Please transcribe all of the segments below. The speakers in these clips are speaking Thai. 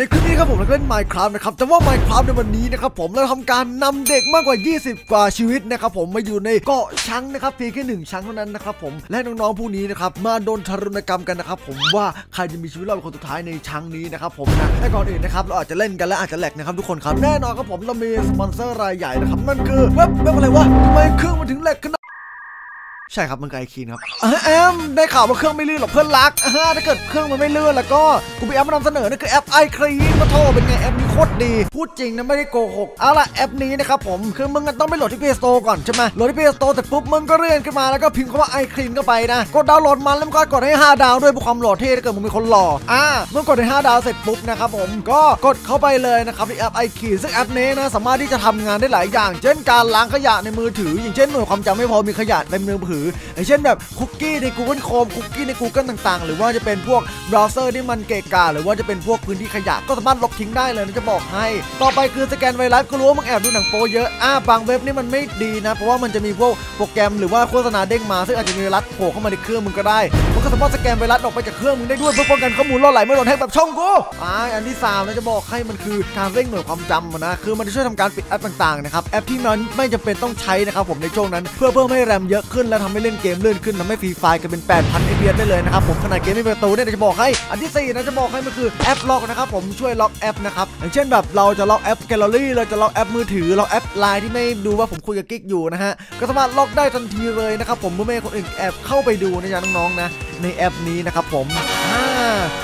ในคลิปนี้ครับผมเราเล่น Minecraft นะครับแต่ว่า Minecraft ในวันนี้นะครับผมเราทำการนำเด็กมากกว่า 20 กว่าชีวิตนะครับผมมาอยู่ในเกาะช้างนะครับเพียงแค่หนึ่งช้างเท่านั้นนะครับผมและน้องๆผู้นี้นะครับมาโดนทารุณกรรมกันนะครับผมว่าใครจะมีชีวิตรอดเป็นคนสุดท้ายในช้างนี้นะครับผมนะแต่ก่อนอื่นนะครับเราอาจจะเล่นกันและอาจจะแหลกนะครับทุกคนครับแน่นอนครับผมเรามีสปอนเซอร์รายใหญ่นะครับนั่นคือเว็บเว็บอะไรวะทำไมเครื่องมันถึงแหลกขนาด ใช่ครับมันไกลคีนครับอแอมได้ข่าวว่าเครื่องไม่ลื่นหรอกเพื่อนรักถ้าเกิดเครื่องมันไม่ลื่นแล้วก็กูมีแอปมานำเสนอนั่นคือแอป iClean มาโทรเป็นไงแอปนี้โคตรดี พูดจริงนะไม่ได้โกหกเอาล่ะแอปนี้นะครับผมคือมึงต้องไปโหลดที่ Play Store ก่อนใช่ไหมโหลดที่ Play Store แต่ปุ๊บมึงก็เลื่อนขึ้นมาแล้วก็พิมพ์คำว่า iClean เข้าไปนะกดดาวน์โหลดมันแล้วมึงก็กดให้ 5 ดาวด้วยเพื่อความหล่อเท่ถ้าเกิดมึงเป็นคนหล่ออ่าเมื่อกดให้5ดาวเสร็จปุ๊บนะครับผมก็กดเข้าไปเลยนะครับที่แอปไอคีซึ่งแอปนี้นะสามารถที่จะทำงานได้หลายอย่าง เช่นการล้างขยะในมือถือ อย่างเช่นหน่วยความจำไม่พอมีขยะในมือถืออย่างเช่นแบบคุกกี้ใน Google Chrome คุกกี้ใน Google ต่างๆ หรือว่าจะเป็นพวกเบราว์เซอร์ที่มันเกะกะหรือว่าจะเป็นพวกพื้นที่ขยะก็สามารถลบทิ้งได้เลยนะจะบอกให้ ต่อไปคือสแกนไวรัสก็รู้ว่ามึงแอบดูหนังโป๊เยอะอ่าบางเว็บนี่มันไม่ดีนะ เพราะว่ามันจะมีพวกโปรแกรมหรือว่าโฆษณาเด้งมาซึ่งอาจจะมีไวรัสโผล่เข้ามาในเครื่องมึงก็ได้มึงก็สามารถสแกนไวรัสออกไปจากเครื่องมึงได้ด้วยเพื่อป้องกันข้อมูลรั่วไหลไม่โดนแฮกแบบช่องกูอ่าอันที่สามนะจะบอกให้มันคือการเร่งหน่วยความจำนะคือมันจะช่วยทำการปิดแอปต่างๆนะครับแอปที่มันไม่จำเป็นต้องใช้นะครับผมในช่วงนั้น เพื่อเพิ่มให้แรมเยอะขึ้นและทำให้เล่นเกมเลื่อนขึ้นทำให้ Free Fire กันเป็น 8,000อิเบียได้เลยนะครับผมขนาดเกมไม่เป็นประตูเนี่ยจะบอกให้อันที่สี่นะจะบอกให้มันคือแอปล็อกนะครับผมช่วยล็อกแอปนะครับอย่างเช่นแบบเราจะล็อกแอปแกลเลอรี่เราจะล็อกแอปมือถือล็อกแอปไลน์ที่ไม่ดูว่าผมคุยกับกิ๊กอยู่นะฮะก็สามารถล็อกได้ทันทีเลยนะครับผมเมื่อไม่ให้คนอื่นแอบเข้าไปดูนะจ๊ะน้องๆนะ ในแอปนี้นะครับผม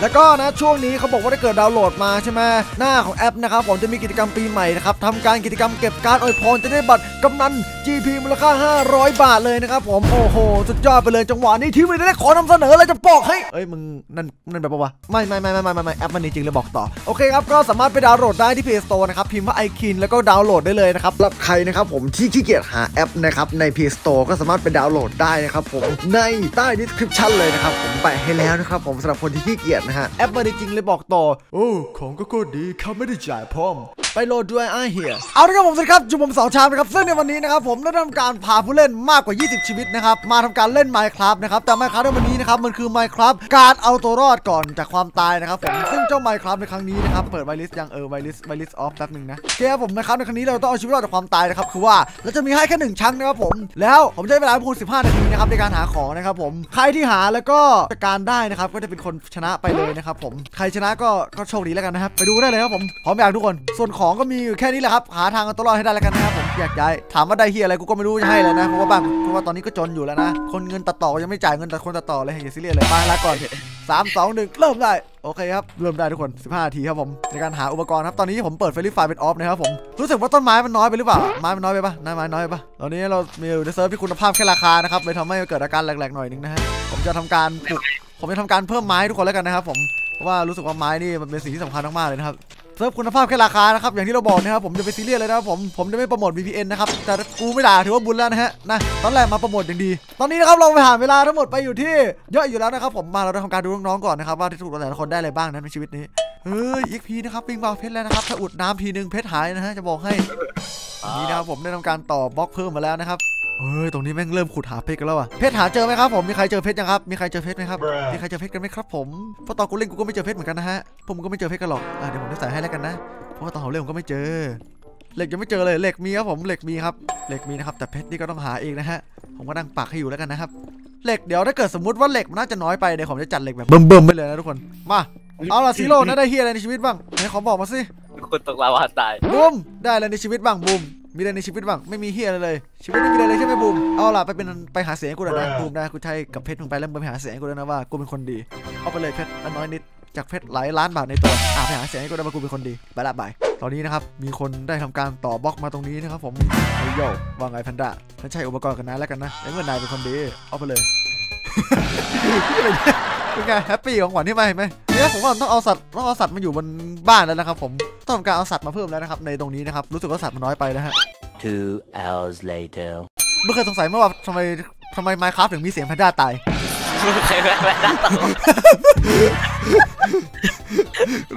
แล้วก็นะช่วงนี้เขาบอกว่าได้เกิดดาวน์โหลดมาใช่ไหมหน้าของแอปนะครับผมจะมีกิจกรรมปีใหม่นะครับทำการกิจกรรมเก็บการอวยพรจะได้บัตรกำนัน GP มูลค่า 500 บาทเลยนะครับผมโอ้โหสุดยอดไปเลยจังหวะนี้ที่ไม่ได้ขอนำเสนอเลยจะบอกให้เอ้ยมึงนั่นนั่นแบบปะวะไม่ไม่ไม่ไม่ไม่ไม่ไม่แอปมันนี้จริงเลยบอกต่อโอเคครับก็สามารถไปดาวน์โหลดได้ที่ Play Store นะครับพิมพ์ว่าไอคินแล้วก็ดาวน์โหลดได้เลยนะครับสำหรับใครนะครับผมที่ขี้เกียจหาแอปนะครับใน Play Store ก็สามารถไปดาวน์โหลดได้นะครับผมในใต้ description เลยนะครับผมแปะให้แล้วนะครับผมสำหรับคนที่ขี้เกียจนะฮะแอปมันดีจริงเลยบอกต่อ โอ้ของก็โคตรดีเขาไม่ได้จ่ายพร้อม ไปโหลดด้วยไอเหี้ยเอาละครับผมสวัสดีครับจุผมสองชามนะครับซึ่งในวันนี้นะครับผมได้ทำการพาผู้เล่นมากกว่า 20 ชีวิตนะครับมาทำการเล่น Minecraft นะครับแต่ Minecraft ในวันนี้นะครับมันคือ Minecraft การเอาตัวรอดก่อนจากความตายนะครับผมซึ่งเจ้า Minecraft ในครั้งนี้นะครับเปิด whitelist ยังเออ whitelist whitelist off แป๊บหนึ่งนะโอเคครับผมนะครับในครั้งนี้เราต้องเอาชีวิตรอดจากความตายนะครับคือว่าเราจะมีให้แค่หนึ่งชั้นนะครับผมแล้วผมจะให้เวลาพูด15 นาทีนะครับในการหาของนะครับผมใครที่หาแล้วก็จัดการได้นะครับ ก็จะเป็นคนชนะไปเลยนะครับผม ใครชนะก็ก็โชคดีแล้วกันนะครับ ไปดูได้เลยครับผม พร้อมอย่างทุกคน ส่วนของก็มีอยู่แค่นี้แหละครับ หาทางตัวรอดให้ได้แล้วกันนะครับผม อยากย้าย ถามว่าได้เฮียอะไรกูก็ไม่รู้จะให้เลยนะ เพราะว่าบางเพราะว่าตอนนี้ก็จนอยู่แล้วนะ คนเงินตัดต่อยังไม่จ่ายเงินแต่คนตัดต่อเลยอย่าซีเรียสเลยไปลาก่อน สามสองหนึ่งเริ่มได้ โอเคครับ เริ่มได้ทุกคน 15นาทีครับผม ในการหาอุปกรณ์ครับ ตอนนี้ผมเปิดเฟรนไฟเป็นออฟนะครับผม รู้สึกว่าต้นไม้มันน้อยไปหรือเปล่า ไม้มันน้อยไปปะหน้าไม้น้อยไปปะตอนนี้เรามีอยู่ในเซิร์ฟที่คุณภาพแค่ราคานะครับเลยทำให้เกิดอาการ lag ๆหน่อยนึงนะฮะ ผมจะทำการปลูกผมจะทำการเพิ่มไม้ทุกคนแล้วกันนะครับผม เพราะว่ารู้สึกว่าไม้นี่มันเป็นสิ่งที่สำคัญมากๆเลยนะครับ เซิร์ฟคุณภาพแค่ราคานะครับอย่างที่เราบอกนะครับผมจะไปซีเรียสเลยนะครับผมผมจะไม่โปรโมท VPS นะครับแต่กูไม่ด่าถือว่าบุญแล้วนะฮะนะตอนแรกมาโปรโมทอย่างดี ตอนนี้นะครับเราไปหาเวลาทั้งหมดไปอยู่ที่เยอะอยู่แล้วนะครับผมมาเราจะทำการดูน้องๆก่อนนะครับว่าที่ถูกแต่ละคนได้อะไรบ้างนะในชีวิตนี้เฮ้ยอีกพีนะครับปิงบาเพชรแล้วนะครับถ้าอุดน้ำทีนึงเพชรหายนะฮะจะบอกให้อันนี้นะครับผมได้ทำการต่อบล็อกเพิ่มมาแล้วนะครับ เฮ้ย ตรงนี้แม่งเริ่มขุดหาเพชรกันแล้วอะเพชรหาเจอไหมครับผม มีใครเจอเพชรยังครับ มีใครเจอเพชรไหมครับ มีใครเจอเพชรกันไหมครับผม เพราะตอนกูเล่นกูก็ไม่เจอเพชรเหมือนกันนะฮะพวกมึงก็ไม่เจอเพชรกันหรอก อะเดี๋ยวผมจะใส่ให้แล้วกันนะ เพราะว่าตอนผมเล่นผมก็ไม่เจอ เหล็กยังไม่เจอเลย เหล็กมีครับผม เหล็กมีครับ เหล็กมีนะครับ แต่เพชรนี่ก็ต้องหาเองนะฮะ ผมก็นั่งปักให้อยู่แล้วกันนะครับ เหล็กเดี๋ยวถ้าเกิดสมมติว่าเหล็กมันน่าจะน้อยไปเดี๋ยวผมจะจัดเหล็กแบบเบิ่มๆไปเลยนะทุกคน มา เอาล่ะซีโร่นะได้เฮียอะไรในชีวิตบ้างไหนขอบอกมาสิคนตกลาวาตายบูมได้อะไรในชีวิตบ้างบูม มีอะไรในชีวิตบ้างไม่มีเฮียอะไรเลย ชีวิตไม่มีอะไรเลยใช่ไหมบูมเอาล่ะไปเป็นไปหาเสียงให้กูหน่อยนะบูมนะกูใช้กับเพชรมึงไปแล้วมึงไปหาเสียงให้กูด้วยนะว่ากูเป็นคนดีเอาไปเลยเพชรอันน้อยนิดจากเพชรหลายล้านบาทในตัวอ่าไปหาเสียงให้กูด้วยว่ากูเป็นคนดีไปละบายตอนนี้นะครับ มีคนได้ทำการต่อบล็อกมาตรงนี้นะครับผมเฮ้ยโยว่าไงแพนด้าฉันใช้อุปกรณ์กันนะแล้วกันนะในเมื่อนายเป็นคนดีเอาไปเลย เป็นไงแฮปปี้ของขวัญที่มาเห็นไหมเนี่ยผมว่าต้องเอาสัตว์ต้องเอาสัตว์มาอยู่บนบ้านแล้วนะครับ ผมต้องทำการเอาสัตว์มาเพิ่มแล้วนะครับในตรงนี้นะครับรู้สึกว่าสัตว์มันน้อยไปนะฮะ Two hours later. ไม่เคยสงสัยเมื่อว่าทำไมทำไมไมค์ครับถึงมีเสียงแพนด้าตายใครแม่แม่ได้ต่อ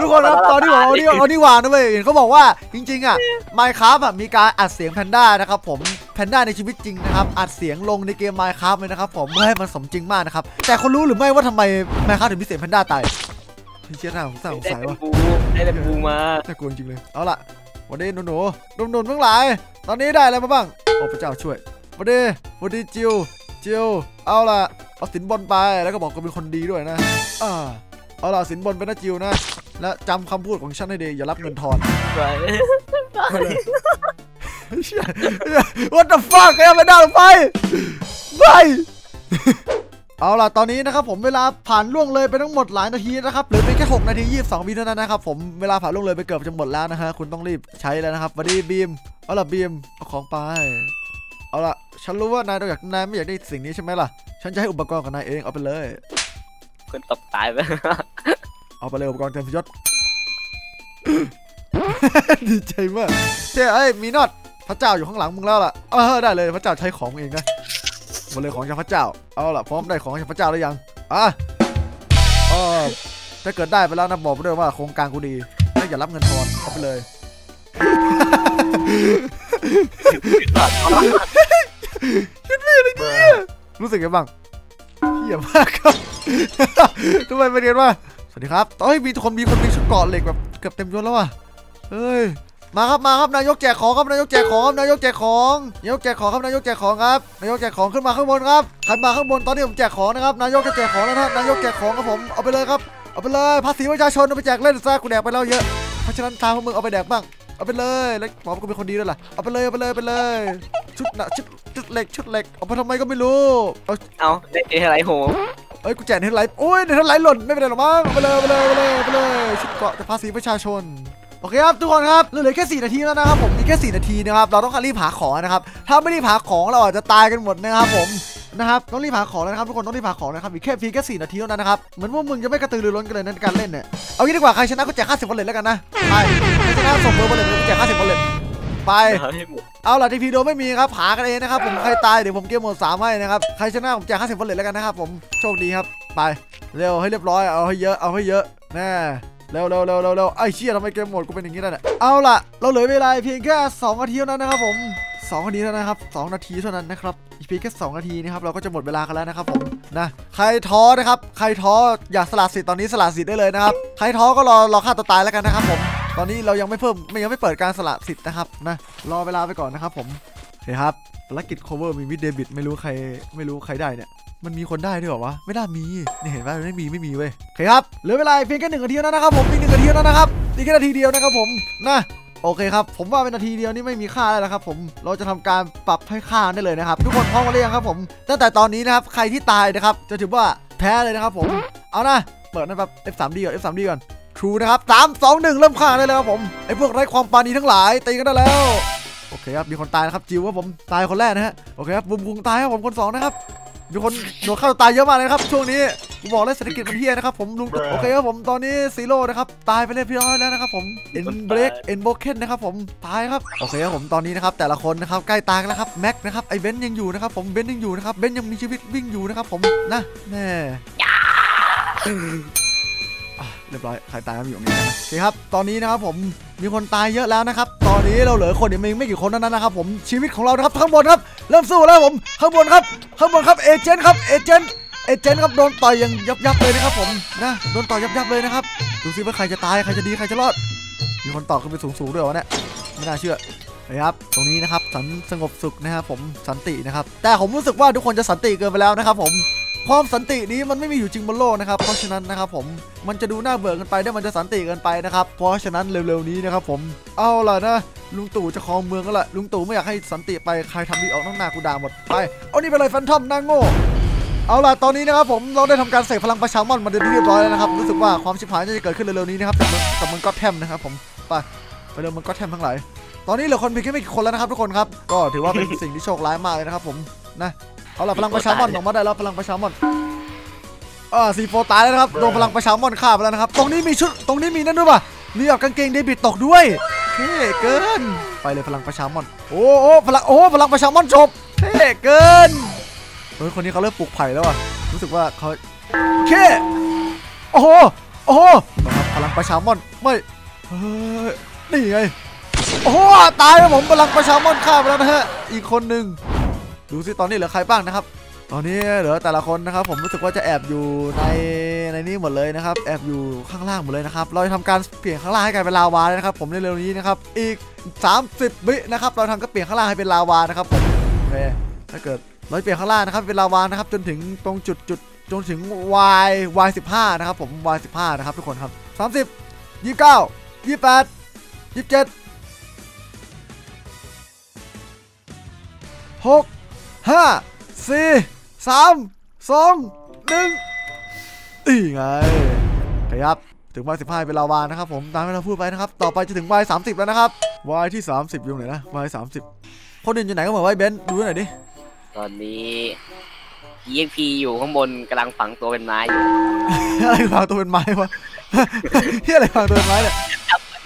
ทุกคนครับตอนที่ผมเอานี่เอานี่วางนะเว้ยเห็นเขาบอกว่าจริงๆอะไมค์ครับอะมีการอัดเสียงแพนด้านะครับผมแพ นด้าในชีวิตจริงนะครับอัดเสียงลงในเกมไมค์ครับเลยนะครับผมเพื่อให้มันสมจริงมากนะครับแต่คุณรู้หรือไม่ว่าทำไมไมค์ครับถึงมีเสียงแพนด้าตายเชี่ยหน้าผมสงได้สัยเป็นว่ะบูได้เป็นบูมาน่ากลัวจริงเลยเอาล่ะวันนี้หนูหนูหนุ่มหนุ่มๆทั้งหลาย ตอนนี้ได้อะไรมาบ้างโอ้พระเจ้าช่วยวันนี้วันนี้จิวจิวเอาล่ะเอาสินบนไปแล้วก็บอกกูเป็นคนดีด้วยนะอ่าเอาล่ะสินบนเป็นนะจิวนะและจำคำพูดของฉันให้ดีอย่ารับเงินทอนไปไป เลยเชี่ย What the fuck ไอ้ไม่ได้หรอกไปไปเอาล่ะ ตอนนี้นะครับผมเวลาผ่านล่วงเลยไปทั้งหมดหลายนาทีนะครับเหลือเพียงแค่ 6 นาที 22วิเท่านั้นนะครับผมเวลาผ่านล่วงเลยไปเกือบจะหมดแล้วนะฮะคุณต้องรีบใช้แล้วนะครับวันนี้บีม เอาล่ะบีม เอาของไป เอาล่ะ ฉันรู้ว่านายต้องอยากนายไม่อยากได้สิ่งนี้ใช่ไหมล่ะ ฉันจะให้อุปกรณ์กับนายเองเอาไปเลยคนตบตายไปเอาไปเลยอุปกรณ์เต็มยศดีใจมากเจ้เอ้ยมีนอตพ ระเจ้าอยู่ข้างหลังมึงแล้วล่ะ เออได้เลยพระเจ้าใช้ของเองนะหมดเลยของจากพระเจ้า เอาล่ะพร้อมได้ของจากพระเจ้าหรือยัง อะเออถ้าเกิดได้ไปแล้วนะบอกไปด้วยว่าโครงการกูดีไม่อย่ารับเงินทอนเอาไปเลยคิดไม่อะไรู้สึกยังบ้างเหี้ยมากครับทำไมไม่เรียนว่าสวัสดีครับเฮ้ยมีคนมีคนมีชุดเกาะเหล็กแบบเกือบเต็มยศแล้วว่ะเฮ้ย มาครับมาครับนายกแจกของครับนายกแจกของครับนายกแจกของนายกแจกของครับนายกแจกของครับนายกแจกของขึ้นมาข้างบนครับใครมาข้างบนตอนนี้ผมแจกของนะครับนายกจะแจกของแล้วนะนายกแจกของครับผมเอาไปเลยครับเอาไปเลยภาษีประชาชนเอาไปแจกเล่นซะกูแดกไปแล้วเยอะเพราะฉะนั้นตามพวกมึงเอาไปแดกบ้างเอาไปเลยแล้วหมอกูเป็นคนดีด้วยล่ะเอาไปเลยเอาไปเลยเอาไปเลย ชุดหนะชุดชุดเหล็กชุดเหล็กเอาไปทำไมก็ไม่รู้เอาเอาได้เออะไรโหเอ้ยกูแจกเฮดไลท์โอ้ยเฮดไลท์หล่นไม่เป็นไรหรอกมั้งเอาไปเลยเอาไปเลยเอาไปเลยเอาไปเลยชุดเกราะจากภาษีประชาชน โอเคครับทุกคนครับเหลือแค่4นาทีแล้วนะครับผมมีแค่4นาทีนะครับเราต้องรีบหาของนะครับถ้าไม่รีบหาของเราอาจจะตายกันหมดนะครับผมนะครับต้องรีบหาของแล้วนะครับทุกคนต้องรีบหาของนะครับอีกแค่พีแค่4นาทีเท่านั้นนะครับเหมือนพวกมึงจะไม่กระตือรือร้นกันเลยในการเล่นเนี่ยเอางี้ดีกว่าใครชนะก็แจก50 Wallet แล้วกันนะไปใครชนะส่งเบอร์ Wallet แจก50 Wallet ไปเอาล่ะ TP โดไม่มีครับหากันเองนะครับผมใครตายเดี๋ยวผม game mode สามให้นะครับใครชนะผมแจก50 Wallet แล้วกันนะครับผมโชคดีครับไปเร็วให้เรียบร้อยเอาให้เยอะเอาให้เยอะแน่ เร็วเร็วเร็วเร็วเร็วไอ้เชี่ยทำไมเกมหมดกูเป็นอย่างนี้ได้เนี่ยเอาล่ะ เราเหลือเวลาเพียงแค่2นาทีเท่านั้นนะครับผม2นาทีเท่านั้นครับ2นาทีเท่านั้นนะครับอีกเพียงแค่2นาทีนะครับเราก็จะหมดเวลากันแล้วนะครับผมนะใครท้อนะครับใครท้ออยากสละสิทธิ์ตอนนี้สละสิทธิ์ได้เลยนะครับใครท้อก็รอรอฆ่าตัวตายแล้วกันนะครับผมตอนนี้เรายังไม่เพิ่มไม่ยังไม่เปิดการสละสิทธิ์นะครับนะรอเวลาไปก่อนนะครับผมโอเคครับภารกิจ cover มีมิดเดบิตไม่รู้ใครไม่รู้ใครได้เนี่ย มันมีคนได้ด้วยหรอวะ ไม่ได้มีนี่เห็นป่ะไม่มีไม่มีเว้ยโอเคครับเหลือเวลาเพียงแค่หนึ่งนาทีแล้วนะครับผมอีกหนึ่งนาทีแล้วนะครับอีกแค่นาทีเดียวนะครับผมนะโอเคครับ ผมว่าเป็นนาทีเดียวนี่ไม่มีค่าแล้วนะครับ ผมเราจะทำการปรับให้ค่าได้เลยนะครับ ทุกคนพร้อมกันหรือยังครับผมตั้งแต่ตอนนี้นะครับใครที่ตายนะครับ จะถือว่าแพ้เลยนะครับผมเอานะเปิดนะครับ F3D ก่อน F3D ก่อน True นะครับ3 2 1เริ่มฆ่าได้เลยครับผมไอ้พวกไร้ความปรานีทั้งหลายตีกันได้แล้วโอเคครับมีคนตายนะครับจิวครับผมตายคนแรกนะฮะโอเคครับบุมคุงตายครับผมคนสองนะครับ มีคนโดนฆ่าตัวตายเยอะมากเลยนะครับ ช่วงนี้ผมบอกเลยเศรษฐกิจมันเหี้ยนะครับผมลุงโอเคครับผมตอนนี้ซีโร่นะครับตายไปเรียบร้อยแล้วนะครับผมเอ็นเบรกเอ็นโบเคนนะครับผมตายครับโอเคครับผมตอนนี้นะครับแต่ละคนนะครับใกล้ตายกันแล้วครับแม็กนะครับไอ้เบนซ์ยังอยู่นะครับผมเบนซ์ยังอยู่นะครับเบนซ์ยังมีชีวิตวิ่งอยู่นะครับผมนะแน่อะ เรียบร้อยใครตายก็อยู่ตรงนี้นะโอเคครับ ตอนนี้นะครับผมมีคนตายเยอะแล้วนะครับ ตอนนี้เราเหลือคนเดียวเองไม่กี่คนเท่านั้นนะครับผมชีวิตของเรานะครับข้างบนครับ เริ่มสู้แล้วผมข้างบนครับข้างบนครับเอเจนต์ครับเอเจนต์เอเจนต์ครับโดนต่อยอย่างยับยับเลยนะครับผมนะโดนต่อยยับยับเลยนะครับดูซิว่าใครจะตายใครจะดีใครจะรอด มีคนต่อขึ้นไปสูงๆด้วยวะเนี่ยไม่น่าเชื่อนะครับตรงนี้นะครับสันสงบสุขนะครับผมสันตินะครับแต่ผมรู้สึกว่าทุกคนจะสันติเกินไปแล้วนะครับผม ความสันตินี้มันไม่มีอยู่จริงบนโลกนะครับ เพราะฉะนั้นนะครับผมมันจะดูน่าเบื่อกินไปได้มันจะสันติกินไปนะครับ เพราะฉะนั้นเร็วๆนี้นะครับผมเอาล่ะนะลุงตู่จะครองเมืองก็ละลุงตู่ไม่อยากให้สันติไปใครทำดีออกน้องหน้ากูด่าหมดไปเอานี่ไปเลยแฟนทอมหน้าโง่เอาล่ะตอนนี้นะครับผมเราได้ทำการเสกพลังประชามอนมาเรียบร้อยแล้วนะครับรู้สึกว่าความชิบหายจะเกิดขึ้นเร็วๆนี้นะครับจากเมืองจากเมืองก็แทมนะครับผมไปไปเร็วเมืองก็แทมทั้งหลายตอนนี้เหลือคนเพียงแค่ไม่กี่คนแล้วนะครับทุกคนครับก็ถือว่าเป็นสิ่งที่โชคร้ายมากเลยนะครับผมนะ เอาล่ะพลังประชามอนออกมาได้แล้วพลังประชามอนอ่าซีโฟตายแล้วนะครับโดนพลังประชามอนฆ่าไปแล้วนะครับ ตรงนี้มีชุดตรงนี้มีนั่นด้วยป่ะมีแบบกางเกงเดบิตตกด้วยเท่เกิน ไปเลยพลังประชามอน โอ้โอ้พลังโอ้พลังประชามอนจบเท่เกินเฮ้ยคนนี้เขาเริ่มปลูกไผ่แล้วอะรู้สึกว่าเขาโอเคโอ้โหโอ้โหนะครับพลังประชามอนไม่เฮ้ยนี่ไงโอ้โหตายครับผมพลังประชามอนฆ่าไปแล้วนะฮะอีกคนหนึ่ง ดูสิตอนนี้เหลือใครบ้างนะครับ ตอนนี้เหลือแต่ละคนนะครับ ผมรู้สึกว่าจะแอบอยู่ในในนี้หมดเลยนะครับ แอบอยู่ข้างล่างหมดเลยนะครับ เราจะทำการเปลี่ยนข้างล่างให้กลายเป็นลาวาเลยนะครับ ผมในเร็วนี้นะครับ อีก 30วินะครับ เราทำก็เปลี่ยนข้างล่างให้เป็นลาวานะครับผมโอเคถ้าเกิดเราเปลี่ยนข้างล่างนะครับเป็นลาวานะครับจนถึงตรงจุดจุดจนถึง y y 15นะครับผม y 15นะครับทุกคนครับ 30 29 28 27 6 5 4 3 2 1อีไงครับถึง y 15เป็นลาวานะครับผมตามที่เราพูดไปนะครับ ต่อไปจะถึง y 30แล้วนะครับ y ที่30อยู่ไหนนะ y 30คนอื่นอยู่ไหนก็เหมือนไว้เบนซ์ดูหน่อยดิตอนนี้ EXP อยู่ข้างบนกำลังฝังตัวเป็นไม้อยู่ อะไรวางตัวเป็นไม้วะเฮียอะไรวางตัวเป็นไม้เนี่ย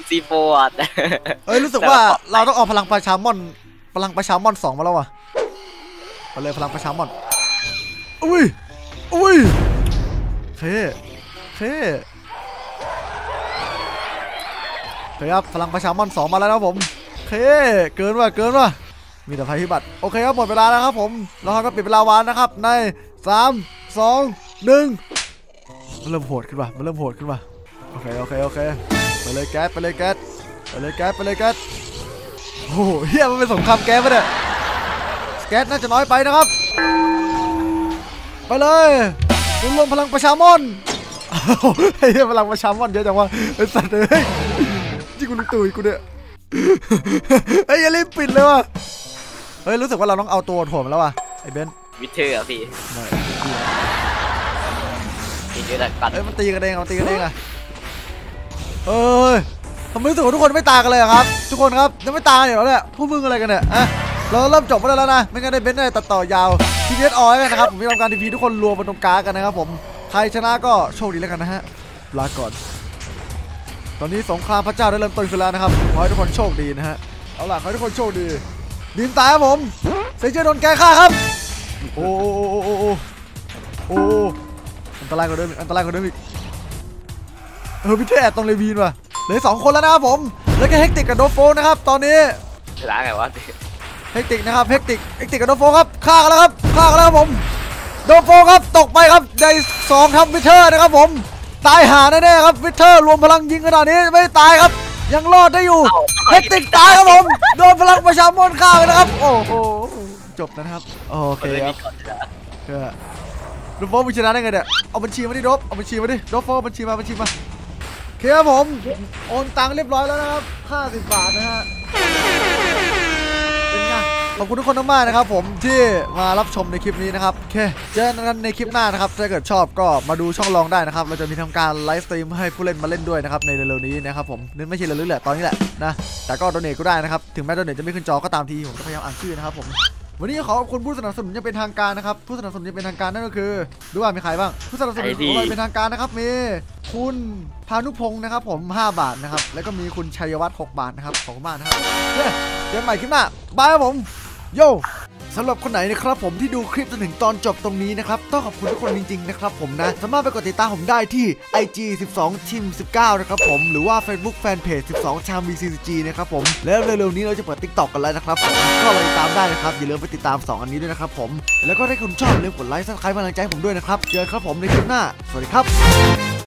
ซีโฟอะเอ้ยรู้สึกว่าเราต้องเอาพลังประชามอนพลังประชามอนสองมาแล้วว่ะ มาเลยพลังประชามอนอุ้ยอุ้ยเท่เท่เฮ้ยครับพลังประชามอนสองมาแล้วนะครับผมเท่เกินว่ะเกินว่ะมีแต่ภัยพิบัติโอเคครับหมดเวลาแล้วครับผมเราก็ปิดเวลาวานนะครับในสามสองหนึ่งมันเริ่มโหดขึ้นว่ะมันเริ่มโหดขึ้นว่ะโอเคโอเคโอเคไปเลยแก๊สไปเลยแก๊สไปเลยแก๊สไปเลยแก๊สโอ้โหเฮียมันเป็นสงครามแก๊สปะเนี่ย แก๊สน่าจะน้อยไปนะครับ ไปเลยรวมพลังประชามอนอ้าวไอ้เหี้ยพลังประชามอนเยอะจังวะไอ้สัตว์เอ้ยที่กูนึกตุยกูเนี่ยเฮ้ยอย่ารีบปิดเลยว่ะเฮ้ยรู้สึกว่าเราต้องเอาตัวถ่วงแล้วว่ะไอ้เบนซ์วิเทอร์อะพี่ไม่พี่เดี๋ยวแต่ก่อนเอ้ยมันตีกันเองมันตีกันเองอะเอ้ยทำไมรู้สึกว่าทุกคนไม่ตายกันเลยอะครับ ทุกคนครับยังไม่ตายกันอยู่แล้วเนี่ยพวกมึงอะไรกันเนี่ยอะ เราเริ่มจบไปแล้วนะ ไม่งั้นได้เบนได้ตัดต่อยาวทีเอสออยกันนะครับ ผมจะทำการทีพีทุกคนรวมบนตรงกลางกันนะครับผม ใครชนะก็โชคดีแล้วกันนะฮะ ลาก่อน ตอนนี้สงครามพระเจ้าได้เริ่มต้นขึ้นแล้วนะครับ ขอให้ทุกคนโชคดีนะฮะ เอาล่ะ ขอให้ทุกคนโชคดีดินตายครับผม เซเจอร์โดนแกฆ่าครับ โอ้โอ้โอ้โอ้โอ้อันตรายกว่าเดิมอีกอันตรายกว่าเดิมอีก เออพี่เทแอบตรงเลวีนว่ะเหลือสองคนแล้วนะครับผม แล้วก็เฮกติกกับโดโฟนะครับ ตอนนี้ชนะไงวะ เฮกติกนะครับเฮกติกเฮกติกกับโดโฟครับฆ่ากันแล้วครับฆ่ากันแล้วครับผมโดโฟครับตกไปครับในสองทับวิเทอร์นะครับผมตายหาแน่ๆครับวิเทอร์รวมพลังยิงขนาดนี้ไม่ตายครับ ยังรอดได้อยู่เอ้าเฮกติกตายครับผมโดนพลังประชาชนฆ่าไปนะครับ โอ้โหจบนะครับโอเคครับก่อนชนะเออโดโฟมึงชนะได้ไงเนี่ยเอาบัญชีมาดิโดบเอาบัญชีมาดิโดโฟบัญชีมาบัญชีมาโอเคครับผมโอนตังค์เรียบร้อยแล้วนะครับ50บาทนะฮะเป็นไง ขอบคุณทุกคนมากๆนะครับผมที่มารับชมในคลิปนี้นะครับโอเคเจอกันในคลิปหน้านะครับถ้าเกิดชอบก็มาดูช่องลองได้นะครับเราจะมีทำการ live stream ให้ผู้เล่นมาเล่นด้วยนะครับในเร็วๆนี้นะครับผมนี่ไม่ใช่เร็วๆแหละตอนนี้แหละนะแต่ก็โดเนทก็ได้นะครับถึงแม้โดเนทจะไม่ขึ้นจอก็ตามทีผมจะพยายามอ่านชื่อนะครับผมวันนี้ขอขอบคุณผู้สนับสนุนอยังเป็นทางการนะครับผู้สนับสนุนอยังเป็นทางการนั่นก็คือดูว่ามีใครบ้างผู้สนับสนุนของเราเป็นทางการนะครับมีคุณพานุพงศ์นะครับผม 5 บาทนะครับ แล้วก็มีคุณชัยวัฒน์6บาทนะครับขอบคุณมากนะครับโอเคเจอกันใหม่คลิปหน้าบายครับผม โยสำหรับคนไหนนะครับผมที่ดูคลิปจนถึงตอนจบตรงนี้นะครับ ต้องขอบคุณทุกคนจริงๆนะครับผมนะ สามารถไปกดติดตามผมได้ที่ IG 12ทีม19นะครับผม หรือว่า Facebook Fanpage 12ชาม VCG นะครับผม แล้วเร็วๆนี้เราจะเปิด TikTok กันแล้วนะครับก็ไปติดตามได้นะครับ อย่าลืมไปติดตาม 2 อันนี้ด้วยนะครับผม แล้วก็ถ้าคุณชอบอย่าลืมกดไลค์ subscribe กำลังใจผมด้วยนะครับ เจอกันครับผมในคลิปหน้า สวัสดีครับ